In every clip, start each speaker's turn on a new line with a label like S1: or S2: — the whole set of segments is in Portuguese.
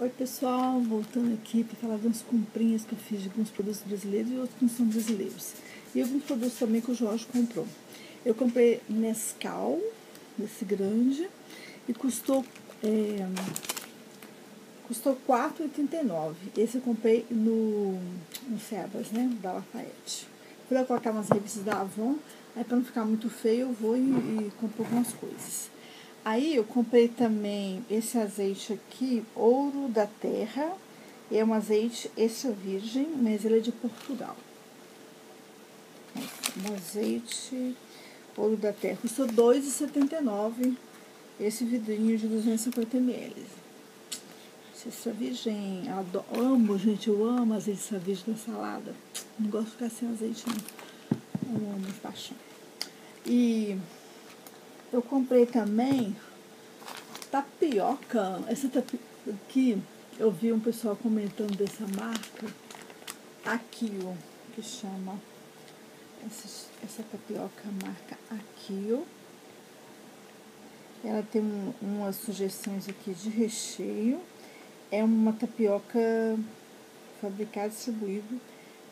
S1: Oi pessoal, voltando aqui para falar de umas comprinhas que eu fiz de alguns produtos brasileiros e outros que não são brasileiros. E alguns produtos também que o Jorge comprou. Eu comprei Nescau, desse grande, e custou, é, custou R$ 4,89. Esse eu comprei no, no Sebas, né, da Lafayette. Fui colocar nas revistas da Avon, aí para não ficar muito feio eu vou e, e compro algumas coisas. Aí eu comprei também esse azeite aqui, Ouro da Terra. É um azeite extra virgem, mas ele é de Portugal. Um azeite Ouro da Terra. Custou R$ 2,79 esse vidrinho de 250 ml. Extra virgem, adoro, amo, gente, eu amo azeite extra virgem da salada. Não gosto de ficar sem azeite, não. Eu amo de paixão. E eu comprei também tapioca. Essa tapioca aqui, eu vi um pessoal comentando dessa marca. Aquio, que chama. Essa, essa tapioca marca Aquio. Ela tem um, umas sugestões aqui de recheio. É uma tapioca fabricada e distribuída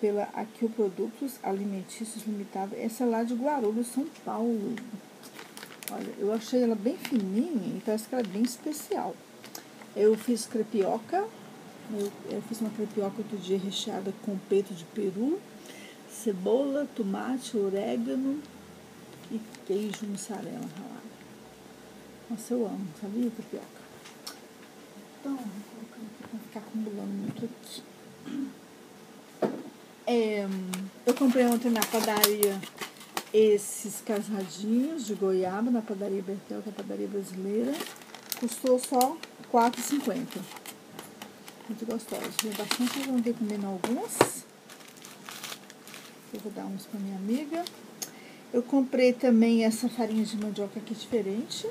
S1: pela Aquio Produtos Alimentícios Limitada. Essa é lá de Guarulhos, São Paulo. Olha, eu achei ela bem fininha e parece que ela é bem especial. Eu fiz crepioca, eu, eu fiz uma crepioca outro dia recheada com peito de peru, cebola, tomate, orégano e queijo mussarela ralado. Nossa, eu amo, sabia, crepioca? Então, vou colocar pra ficar acumulando muito aqui. É, eu comprei ontem na padaria esses casadinhos de goiaba na padaria Bertel, que é a padaria brasileira. Custou só R$ 4,50. Muito gostoso. Tem bastante, eu ter comendo algumas. Eu vou dar uns para minha amiga. Eu comprei também essa farinha de mandioca aqui diferente.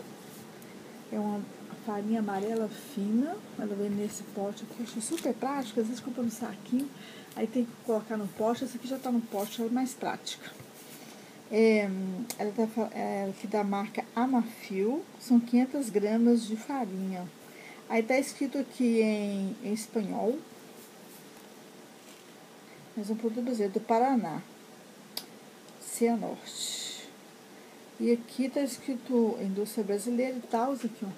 S1: É uma farinha amarela fina. Ela vem nesse pote aqui. Eu achei super prática. Às vezes compra no saquinho. Aí tem que colocar no pote. Essa aqui já tá no pote, é mais prática. É, ela tá é, da marca Amafil. São 500 gramas de farinha. Aí tá escrito aqui em, em espanhol. Mas um produto brasileiro do Paraná. Cianorte. E aqui tá escrito indústria brasileira e tal, aqui, ó.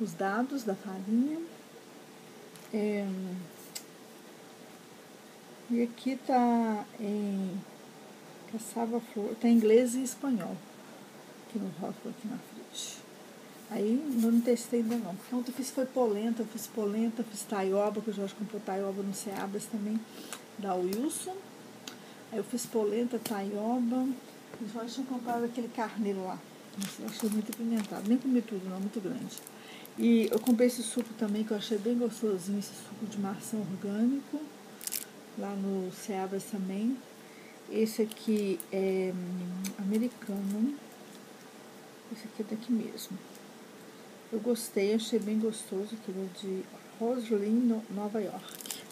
S1: Os dados da farinha. É, e aqui tá em caçava flor, tem inglês e espanhol aqui no rótulo aqui na frente. Aí não testei ainda não. Ontem eu fiz foi polenta, eu fiz polenta, fiz taioba, que o Jorge comprou taioba no Ceabras também, da Wilson. Aí eu fiz polenta, taioba. O Jorge tinha comprado aquele carneiro lá. Eu achei muito apimentado. Nem comi tudo não, muito grande. E eu comprei esse suco também, que eu achei bem gostosinho, esse suco de maçã orgânico. Lá no Ceabras também. Esse aqui é hum, americano. Esse aqui é daqui mesmo. Eu gostei, achei bem gostoso. Aquele é de Roslyn, Nova York.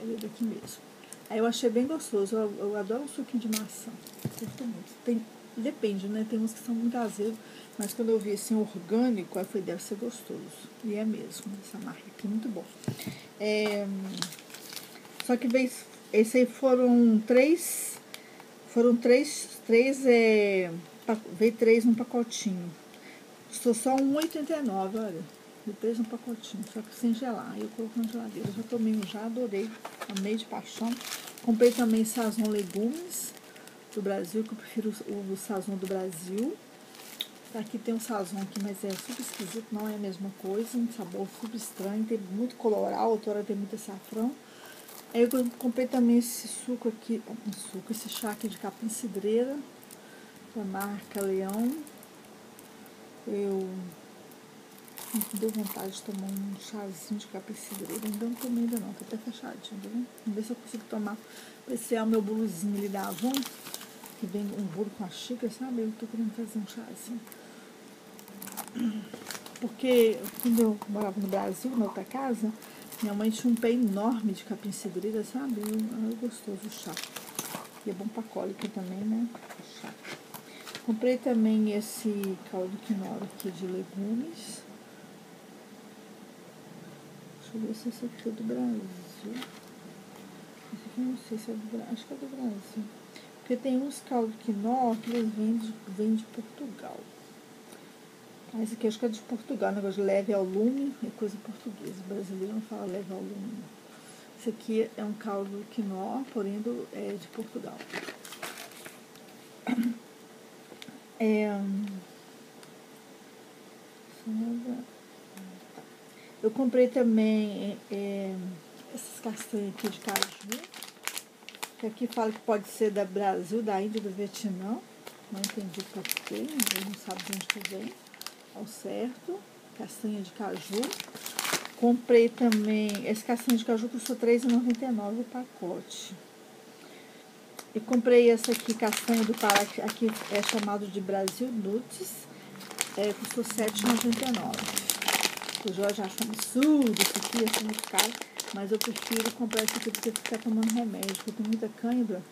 S1: Ele é daqui mesmo. Aí eu achei bem gostoso. Eu, eu adoro o suquinho de maçã. Gosto muito. Tem, depende, né? Tem uns que são muito azedos. Mas quando eu vi assim orgânico, aí foi deve ser gostoso. E é mesmo, essa marca aqui, muito bom. É, só que veio esse aí foram três. Foram três. Três. É, veio três num pacotinho. Custou só R$1,89, olha. Veio três num pacotinho, só que sem gelar. Eu coloquei na geladeira. Já tomei um já, adorei. Amei de paixão. Comprei também Sazon Legumes do Brasil, que eu prefiro o, o Sazon do Brasil. Aqui tem um sazon aqui, mas é super esquisito, não é a mesma coisa, um sabor super estranho, tem muito coloral, outra hora tem muito açafrão. Aí eu comprei também esse suco aqui, um suco, esse chá aqui de capim cidreira, da marca Leão. Eu deu vontade de tomar um chazinho de capim cidreira, ainda não tomei ainda não, tá até fechadinho, tá vendo? Vamos ver se eu consigo tomar. Esse é o meu buluzinho ali da Avon, que vem um bolo com a xícara, sabe? Eu tô querendo fazer um chazinho. Porque quando eu morava no Brasil, na outra casa, minha mãe tinha um pé enorme de capim cidreira, sabe? Eu, eu gostoso o chá. E é bom pra cólica também, né? O chá. Comprei também esse caldo quinoa aqui de legumes. Deixa eu ver se esse aqui é do Brasil. Esse aqui não sei se é do Brasil. Acho que é do Brasil. Porque tem uns caldos quinó que eles vêm de, vêm de Portugal. Ah, esse aqui acho que é de Portugal, negócio de leve ao lume, é coisa portuguesa. O brasileiro não fala leve ao lume. Esse aqui é um caldo quinó, porém do, é de Portugal. É, eu comprei também é, é, essas castanhas aqui de caju, que aqui fala que pode ser da Brasil, da Índia, do Vietnã. Não entendi porquê, ninguém não sabe de onde que vem ao certo. Castanha de caju. Comprei também, esse castanha de caju custou R$3,99 o pacote. E comprei essa aqui, castanha do Pará, aqui é chamado de Brasil Nuts. É, custou R$7,99. O Jorge acha um absurdo isso aqui, é muito caro. Mas eu prefiro comprar isso aqui do que ficar tomando remédio, porque eu tenho muita cãibra.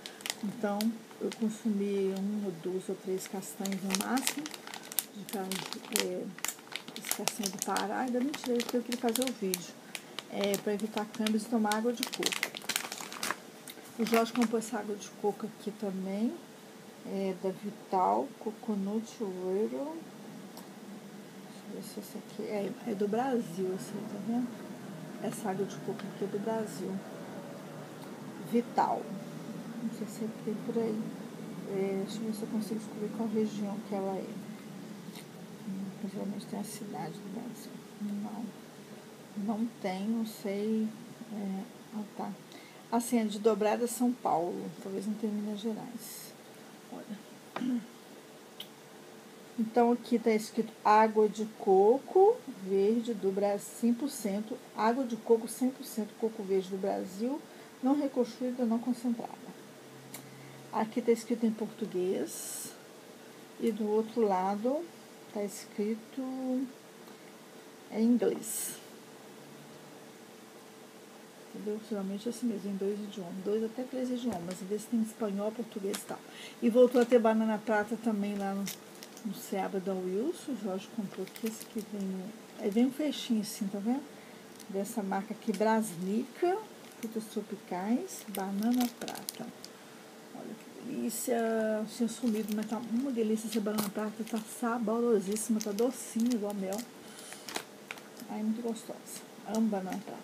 S1: Então, eu consumi um ou duas ou três castanhas no máximo de caju, é, esse castanha do Pará. Ainda não tirei porque eu queria fazer o vídeo. É, para evitar câimbras e tomar água de coco. O Jorge comprou essa água de coco aqui também. É da Vital Coconut Oil. Deixa eu ver se essa aqui é, é do Brasil, assim, tá vendo? Essa água de coco aqui é do Brasil. Vital. Não sei se tem por aí. É, deixa eu ver se eu consigo descobrir qual região que ela é. Geralmente tem a cidade do Brasil. Não. Não tem, não sei. É, ah, tá. Assim, a de dobrada São Paulo. Talvez não tenha Minas Gerais. Olha. Então, aqui está escrito água de coco verde do Brasil, 100%. Água de coco 100% coco verde do Brasil, não reconstruída, não concentrada. Aqui está escrito em português. E do outro lado está escrito em inglês. Entendeu? Geralmente é assim mesmo, em dois idiomas, dois até três idiomas, vez de tem espanhol, português e tal. E voltou a ter banana prata também lá no, no Seaba da Wilson, o Jorge comprou aqui, esse aqui vem, aí vem um fechinho assim, tá vendo? Dessa marca aqui, Brasnica, frutas tropicais, banana prata. Olha que delícia, tinha sumido, mas tá uma delícia essa banana prata, tá saborosíssima, tá docinha igual mel. Ai, muito gostosa. Amo banana prata.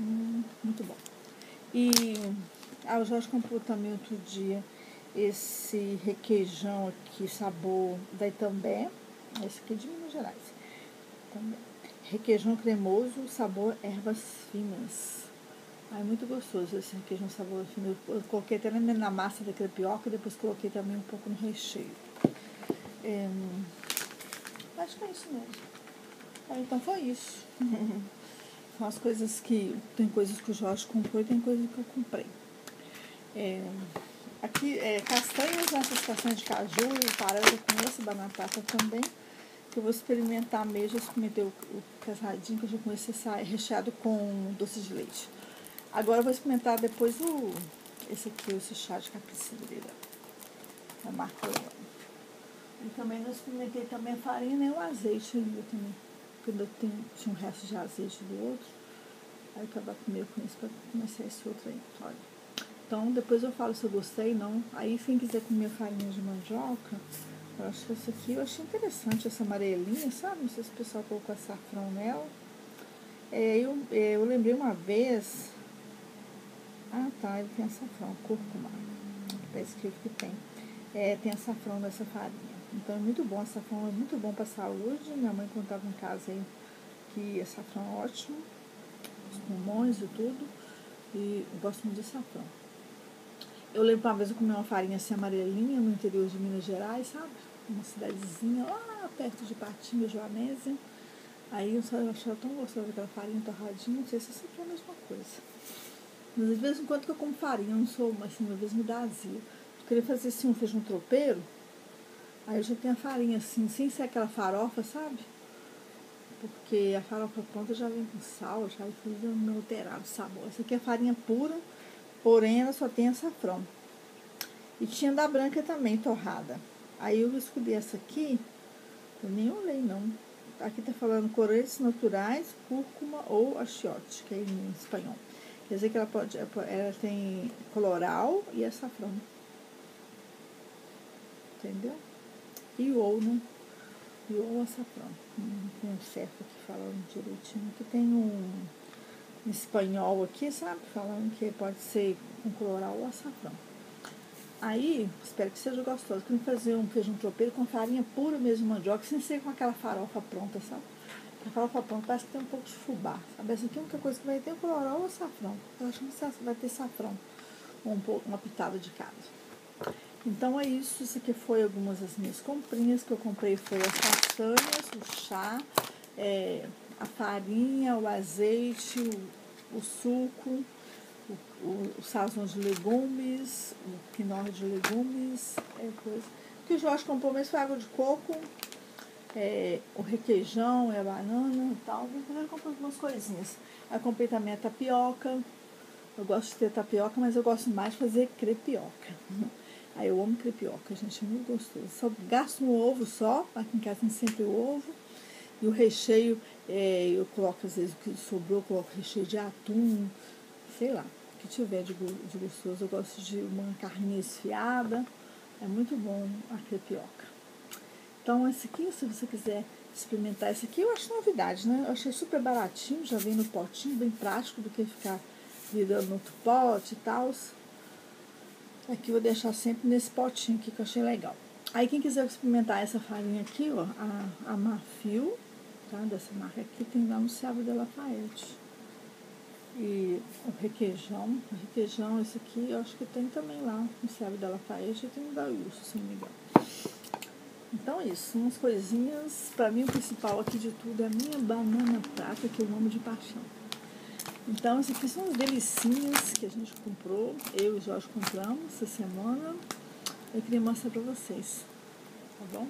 S1: Hum, muito bom. E ah, o Jorge comprou também outro dia esse requeijão aqui, sabor da Itambé. Esse aqui é de Minas Gerais. Também. Requeijão cremoso, sabor ervas finas. Ah, é muito gostoso esse requeijão sabor fino. Eu coloquei até na massa da crepioca e depois coloquei também um pouco no recheio. É, acho que é isso mesmo. Ah, então foi isso. São as coisas que. Tem coisas que o Jorge comprou e tem coisas que eu comprei. É, aqui, é, castanhas, essas castanhas de caju e parada eu conheço, banana prata também. Que eu vou experimentar mesmo, experimentei o, o casadinho que eu já conheci recheado com doce de leite. Agora eu vou experimentar depois o, esse aqui, esse chá de capim cidreira, da marca. E também não experimentei também a farinha e o azeite ainda também porque ainda tinha um resto de azeite do outro. Aí acabar primeiro com isso para começar esse outro aí. Olha. Então depois eu falo se eu gostei não. Aí quem quiser comer farinha de mandioca, eu acho que essa aqui eu achei interessante, essa amarelinha, sabe? Não sei se o pessoal colocou açafrão nela. É, eu, é, eu lembrei uma vez. Ah tá, ele tem açafrão, cúrcuma. Tá escrito que tem. É, tem açafrão nessa farinha. Então é muito bom, açafrão é muito bom para a saúde. Minha mãe contava em casa aí que açafrão é ótimo, os pulmões e tudo. E eu gosto muito de açafrão. Eu lembro uma vez eu comi uma farinha assim amarelinha no interior de Minas Gerais, sabe? Uma cidadezinha lá perto de Patinga, Joanésia. Aí eu achava tão gostosa aquela farinha torradinha, não sei se isso aqui é a mesma coisa. Mas de vez em quando que eu como farinha, eu não sou, mas assim, uma vez me dá azia. Eu queria fazer assim um feijão tropeiro, Aí eu já tenho a farinha assim, sem ser aquela farofa, sabe? Porque a farofa pronta já vem com sal, já fica meio alterado o sabor. Essa aqui é farinha pura, porém ela só tem açafrão. E tinha da branca também, torrada. Aí eu escolhi essa aqui, eu nem olhei não. aqui tá falando corantes naturais, cúrcuma ou achiote, que é em espanhol. Quer dizer que ela pode, ela tem coloral e açafrão. Entendeu? E ou, né? E ou açafrão. Não tem certo aqui falando direitinho. Aqui tem um espanhol aqui, sabe? Falando que pode ser com coloral ou açafrão. Aí, espero que seja gostoso. Quero fazer um feijão tropeiro com farinha pura mesmo, mandioca, sem ser com aquela farofa pronta, sabe? A farofa pronta parece que tem um pouco de fubá, sabe? Essa aqui é a única coisa que vai ter é coloral ou açafrão. Eu acho que vai ter safrão, um pouco, uma pitada de cada. Então é isso, isso aqui foi algumas das minhas comprinhas que eu comprei foi as castanhas, o chá, é, a farinha, o azeite, o, o suco, o, o, sazon de legumes, o quinó de legumes, é coisa. O que o Jorge comprou mesmo foi água de coco, é, o requeijão, é a banana e tal. Eu comprei algumas coisinhas. Aí comprei também a tapioca. Eu gosto de ter tapioca, mas eu gosto mais de fazer crepioca. Aí eu amo crepioca, gente, é muito gostoso. Só gasto um ovo só, aqui em casa tem sempre o ovo. E o recheio, é, eu coloco às vezes o que sobrou, coloco recheio de atum, sei lá, o que tiver de, de gostoso. Eu gosto de uma carninha esfiada, é muito bom a crepioca. Então, esse aqui, se você quiser experimentar esse aqui, eu acho novidade, né? Eu achei super baratinho, já vem no potinho, bem prático do que ficar virando outro pote e tal. Aqui eu vou deixar sempre nesse potinho aqui que eu achei legal. Aí quem quiser experimentar essa farinha aqui, ó, a, a Mafio, tá? Dessa marca aqui, tem lá no Selva de Lafayette. E o requeijão, o requeijão, esse aqui, eu acho que tem também lá no Selva de Lafayette e tem no da Wilson, se não me engano. Então é isso, umas coisinhas. Pra mim o principal aqui de tudo é a minha banana prata, que eu amo de paixão. Então, essas aqui são as delicinhas que a gente comprou. Eu e o Jorge compramos essa semana. Eu queria mostrar pra vocês, tá bom?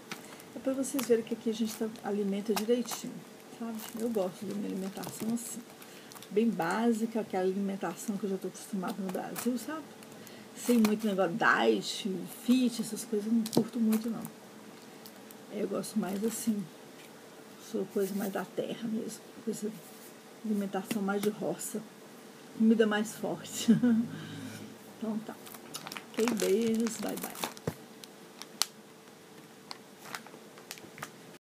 S1: É pra vocês verem que aqui a gente tá, alimenta direitinho, sabe? Eu gosto de uma alimentação assim, bem básica, aquela alimentação que eu já tô acostumada no Brasil, sabe? Sem muito negócio diet, fit, essas coisas, eu não curto muito não. Eu gosto mais assim, sou coisa mais da terra mesmo, coisa alimentação mais de roça, comida mais forte. então tá. Ok, beijos, bye bye.